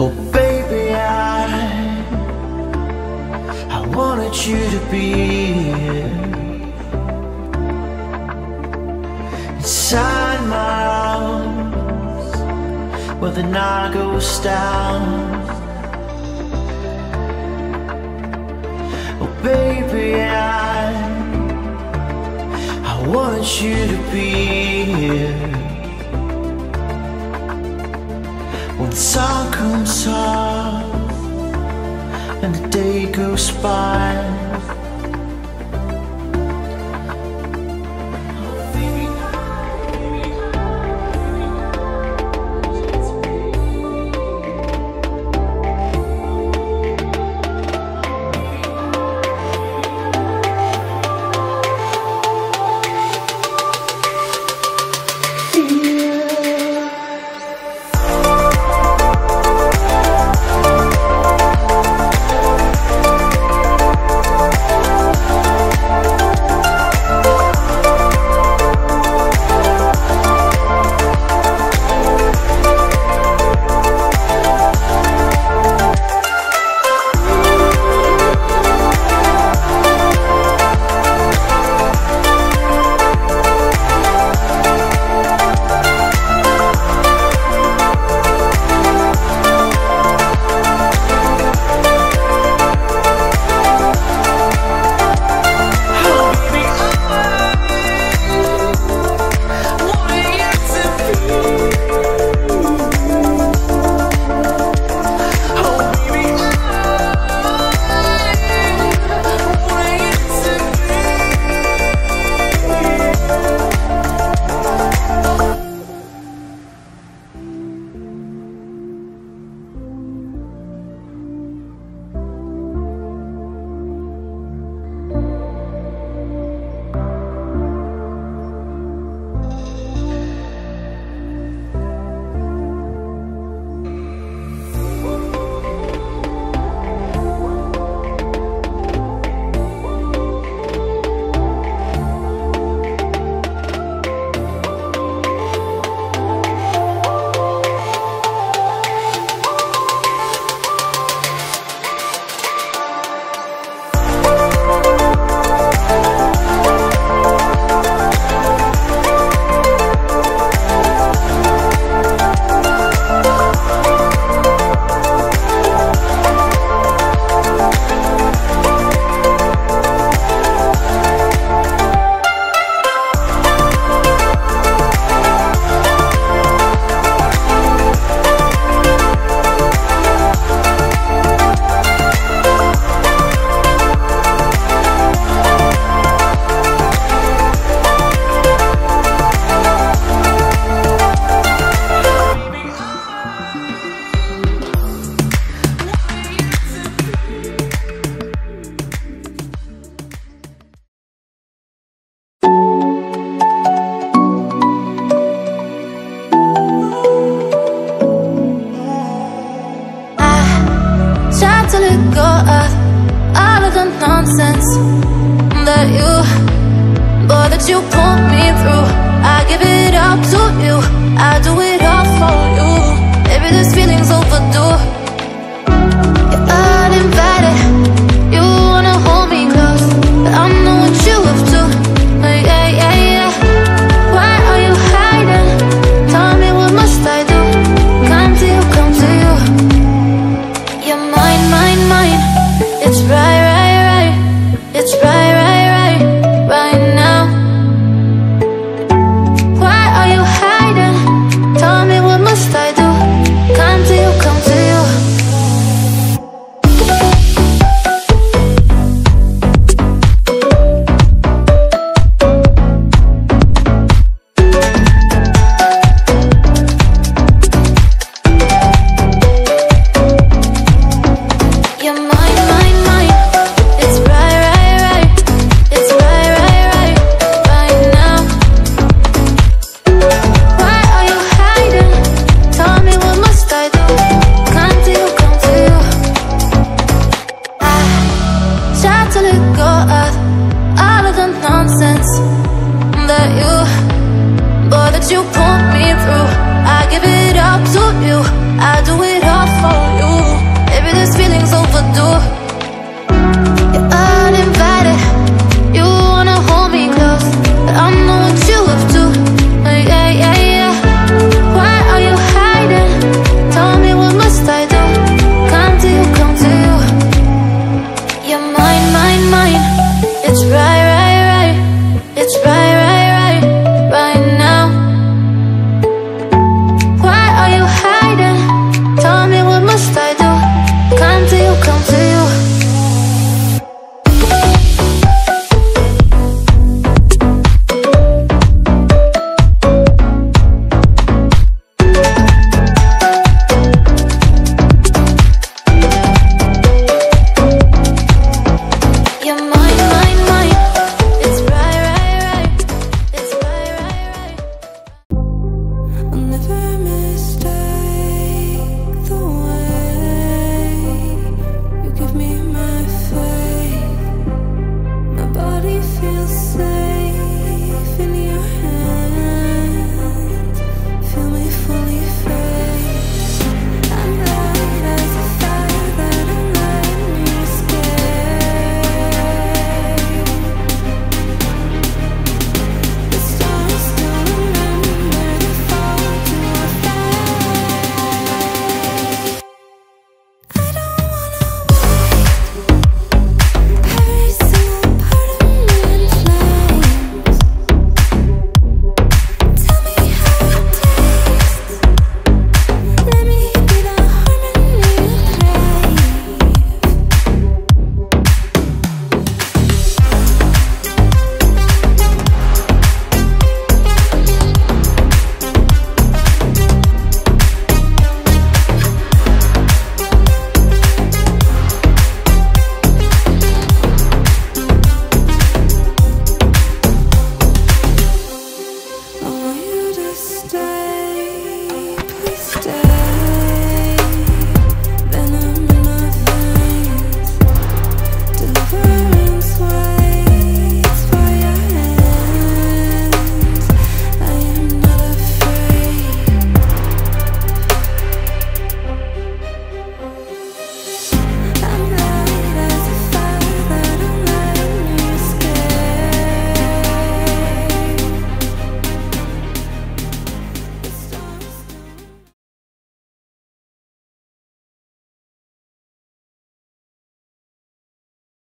Oh, baby, I, I wanted you to be here inside my arms where the night goes down. Oh, baby, I, I wanted you to be here. When the sun comes up and the day goes by. Let go of all of the nonsense that you, boy, that you put me through. I give it up to you. I do it all for you. Maybe this feeling's overdue. that you, boy, that you.